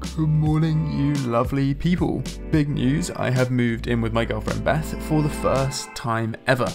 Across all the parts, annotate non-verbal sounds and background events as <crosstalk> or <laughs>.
Good morning, you lovely people. Big news I have moved in with my girlfriend Beth for the first time ever.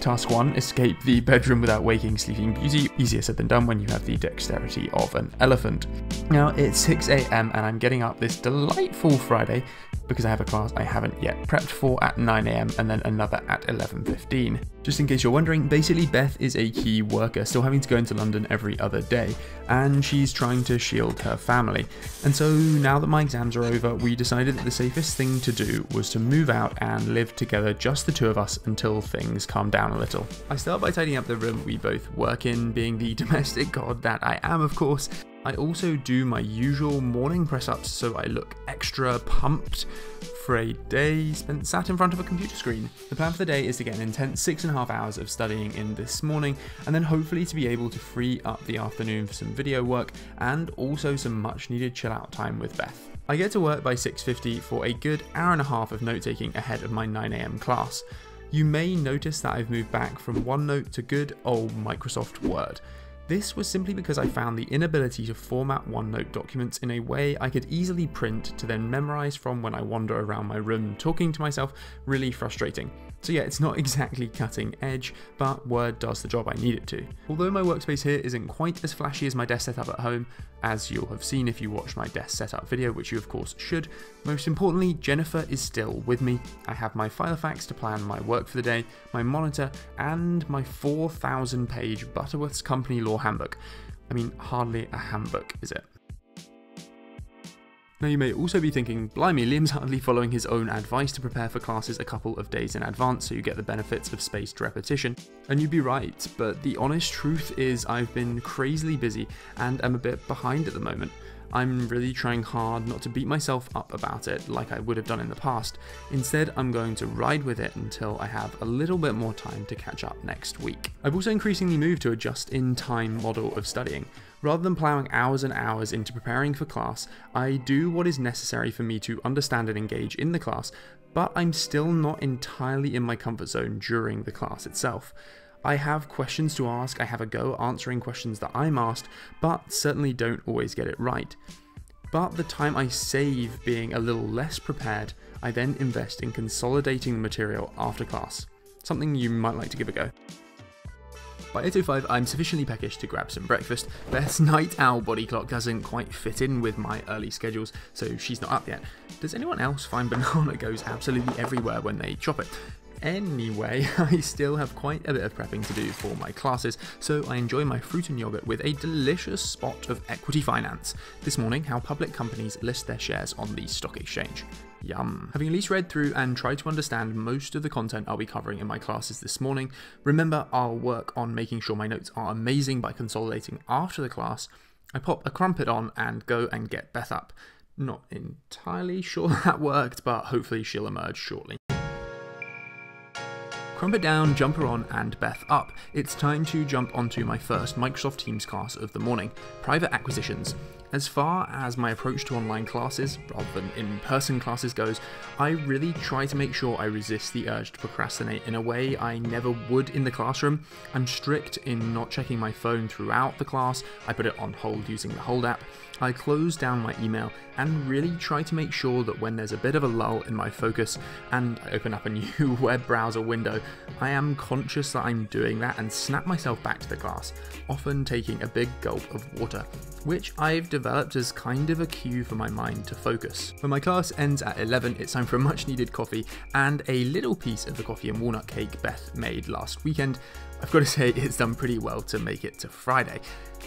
Task 1 Escape the bedroom without waking Sleeping Beauty. Easier said than done when you have the dexterity of an elephant. Now it's 6am and I'm getting up this delightful Friday because I have a class I haven't yet prepped for at 9am and then another at 11.15. Just in case you're wondering, basically Beth is a key worker, still having to go into London every other day, and she's trying to shield her family. And so now that my exams are over, we decided that the safest thing to do was to move out and live together, just the two of us, until things calm down a little. I start by tidying up the room we both work in, being the <laughs> domestic god that I am, of course, I also do my usual morning press ups so I look extra pumped for a day spent sat in front of a computer screen. The plan for the day is to get an intense six and a half hours of studying in this morning, and then hopefully to be able to free up the afternoon for some video work and also some much needed chill out time with Beth. I get to work by 6.50 for a good hour and a half of note taking ahead of my 9am class. You may notice that I've moved back from OneNote to good old Microsoft Word. This was simply because I found the inability to format OneNote documents in a way I could easily print to then memorize from when I wander around my room talking to myself really frustrating. So yeah, it's not exactly cutting edge, but Word does the job I need it to. Although my workspace here isn't quite as flashy as my desk setup at home, as you'll have seen if you watched my desk setup video, which you of course should, most importantly, Jennifer is still with me. I have my Filofax to plan my work for the day, my monitor, and my 4,000 page Butterworth's Company Law Handbook. I mean, hardly a handbook, is it? Now you may also be thinking, blimey, Liam's hardly following his own advice to prepare for classes a couple of days in advance so you get the benefits of spaced repetition. And you'd be right, but the honest truth is I've been crazily busy and am a bit behind at the moment. I'm really trying hard not to beat myself up about it like I would have done in the past. Instead, I'm going to ride with it until I have a little bit more time to catch up next week. I've also increasingly moved to a just in time model of studying. Rather than ploughing hours and hours into preparing for class, I do what is necessary for me to understand and engage in the class, but I'm still not entirely in my comfort zone during the class itself. I have questions to ask, I have a go answering questions that I'm asked, but certainly don't always get it right. But the time I save being a little less prepared, I then invest in consolidating the material after class. Something you might like to give a go. By 8.05 I'm sufficiently peckish to grab some breakfast. Beth's <laughs> night owl body clock doesn't quite fit in with my early schedules, so she's not up yet. Does anyone else find <laughs> banana goes absolutely everywhere when they chop it? Anyway, <laughs> I still have quite a bit of prepping to do for my classes, so I enjoy my fruit and yogurt with a delicious spot of equity finance. This morning, how public companies list their shares on the stock exchange. Yum. Having at least read through and tried to understand most of the content I'll be covering in my classes this morning, remember I'll work on making sure my notes are amazing by consolidating after the class. I pop a crumpet on and go and get Beth up. Not entirely <laughs> sure that worked, but hopefully she'll emerge shortly. Crumpet down, Jumper on, and Beth up. It's time to jump onto my first Microsoft Teams class of the morning, Private Acquisitions. As far as my approach to online classes, rather than in person classes goes, I really try to make sure I resist the urge to procrastinate in a way I never would in the classroom. I'm strict in not checking my phone throughout the class, I put it on hold using the Hold app. I close down my email and really try to make sure that when there's a bit of a lull in my focus and I open up a <laughs> new web browser window, I am conscious that I'm doing that and snap myself back to the class, often taking a big gulp of water, which I've developed as kind of a cue for my mind to focus. When my class ends at 11, it's time for a much needed coffee and a little piece of the coffee and walnut cake Beth made last weekend. I've got to say, it's done pretty well to make it to Friday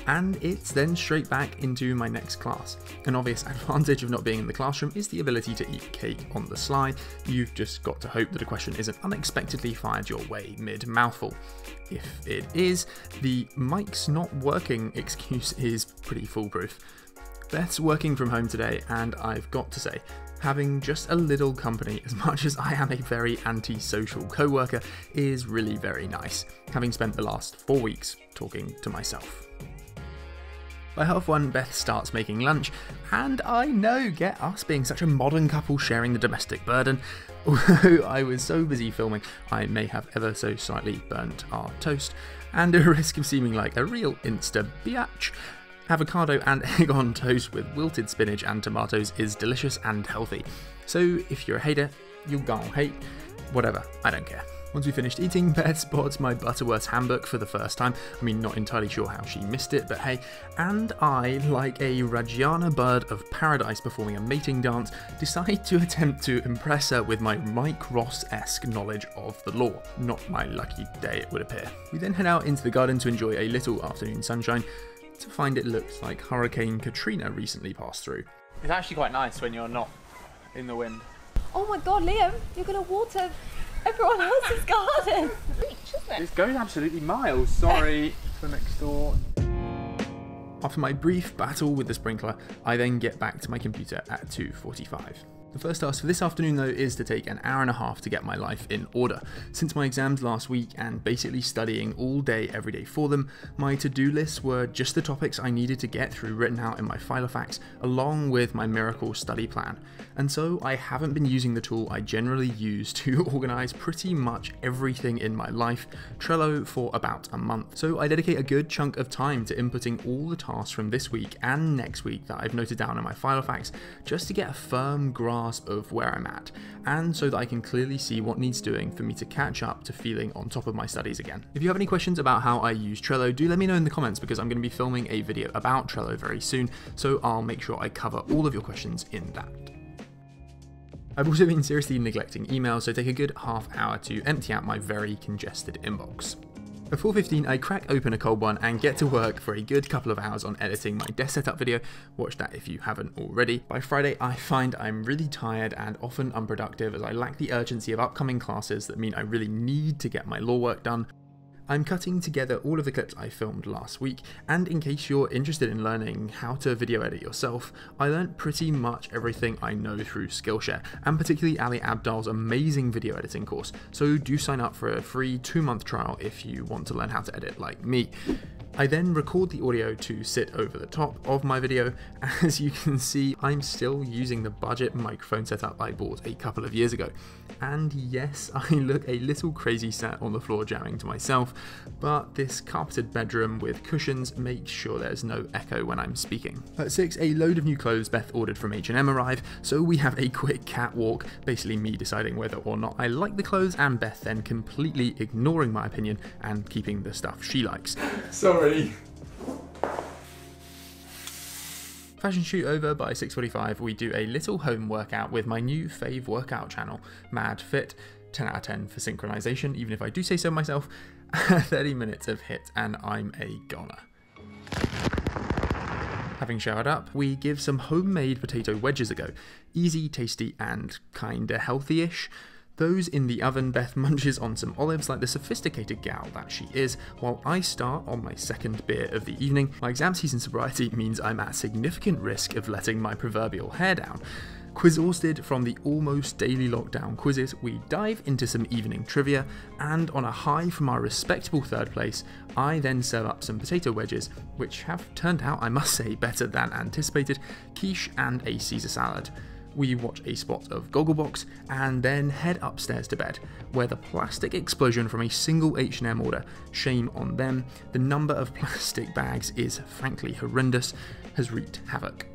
and it's then straight back into my next class. An obvious <laughs> advantage of not being in the classroom is the ability to eat cake on the sly. You've just got to hope that a question isn't unexpectedly fired your way mid mouthful. If it is, the mic's not working <laughs> excuse is pretty foolproof. Beth's working from home today, and I've got to say, having just a little company, as <laughs> much as I am a very antisocial co worker, is really very nice, having spent the last four weeks talking to myself. By half one, Beth starts making lunch, and I know, get us being such a modern couple sharing the domestic burden. <laughs> Although I was so busy filming, I may have ever so slightly burnt our toast, and <laughs> at risk of seeming like a real insta biatch, Avocado and <laughs> egg on toast with wilted spinach and tomatoes is delicious and healthy. So if you're a hater, you'll go hate. Whatever, I don't care. Once we finished eating, <laughs> Beth spots my Butterworth's handbook for the first time. I mean, not entirely sure how she missed it, but hey. And I, like a Raggiana bird of paradise performing a mating dance, decide to attempt to impress her with my Mike Ross esque knowledge of the law. Not my lucky day, it would appear. We then head out into the garden to enjoy a little afternoon sunshine to find it looks like Hurricane Katrina recently passed through. It's actually quite nice when you're not in the wind. Oh my god, Liam, you're gonna water everyone else's garden. It's going absolutely miles. Sorry <laughs> for next door. After my brief battle with the sprinkler, I then get back to my computer at 2.45. The first task for this afternoon though is to take an hour and a half to get my life in order. Since my exams last week and basically studying all day every day for them, my to-do lists were just the topics I needed to get through written out in my Filofax along with my miracle study plan. And so I haven't been using the tool I generally use to <laughs> organise pretty much everything in my life, Trello, for about a month. So I dedicate a good chunk of time to inputting all the tasks from this week and next week that I've noted down in my Filofax just to get a firm grasp grasp of where I'm at, and so that I can clearly see what needs doing for me to catch up to feeling on top of my studies again. If you have any questions about how I use Trello, do let me know in the comments because I'm going to be filming a video about Trello very soon, so I'll make sure I cover all of your questions in that. I've also been seriously neglecting emails, so take a good half hour to empty out my very congested inbox. At 4.15 I crack open a cold one and get to work for a good couple of hours on editing my desk setup video, watch that if you haven't already. By Friday I find I'm really tired and often unproductive as I lack the urgency of upcoming classes that mean I really need to get my law work done, I'm cutting together all of the clips I filmed last week, and in case you're interested in learning how to video edit yourself, I learnt pretty much everything I know through Skillshare, and particularly Ali Abdaal's amazing video editing course, so do sign up for a free two month trial if you want to learn how to edit like me. I then record the audio to sit over the top of my video. <laughs> As you can see, I'm still using the budget microphone setup I bought a couple of years ago. And yes, <laughs> I look a little crazy sat on the floor jamming to myself, but this carpeted bedroom with cushions makes sure there's no echo when I'm speaking. At 6, a load of new clothes Beth ordered from H&M arrive, so we have a quick catwalk, basically me deciding whether or not I like the clothes and Beth then completely ignoring my opinion and keeping the stuff she likes. <laughs> Sorry. Fashion shoot over by 6.45, we do a little home workout with my new fave workout channel, MadFit. 10 out of 10 for synchronization, even if I do say so myself. <laughs> 30 minutes of HIIT and I'm a goner. Having showered up, we give some homemade potato wedges a go. Easy, tasty, and kinda healthy-ish. Those in the oven, Beth <laughs> munches on some olives like the sophisticated gal that she is, while I start on my second beer of the evening. My exam season sobriety <laughs> means I'm at significant risk of letting my proverbial hair down. Quizzorsted from the almost daily lockdown quizzes, we dive into some evening trivia, and on a high from our respectable third place, I then serve up some potato wedges, which have turned out, I must say, better than anticipated, quiche and a Caesar salad we watch a spot of Gogglebox and then head upstairs to bed, where the plastic explosion from a single H&M order, shame on them, the number of <laughs> plastic bags is frankly horrendous, has wreaked havoc.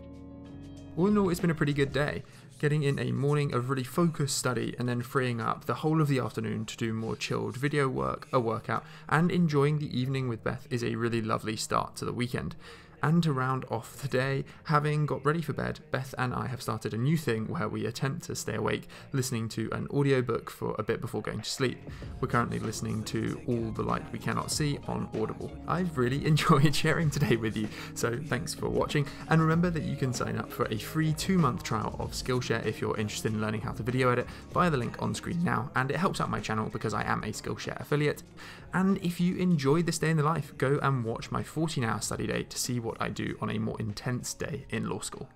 All in all, it's been a pretty good day, getting in a morning of really focused study and then freeing up the whole of the afternoon to do more chilled video work, a workout, and enjoying the evening with Beth is a really lovely start to the weekend. And to round off the day, having got ready for bed, Beth and I have started a new thing where we attempt to stay awake listening to an audiobook for a bit before going to sleep. We're currently listening to All the Light We Cannot See on Audible. I've really <laughs> enjoyed sharing today with you, so thanks for watching. And remember that you can sign up for a free two month trial of Skillshare if you're interested in learning how to video edit via the link on screen now, and it helps out my channel because I am a Skillshare affiliate. And if you enjoyed this day in the life, go and watch my 14 hour study day to see what what I do on a more intense day in law school.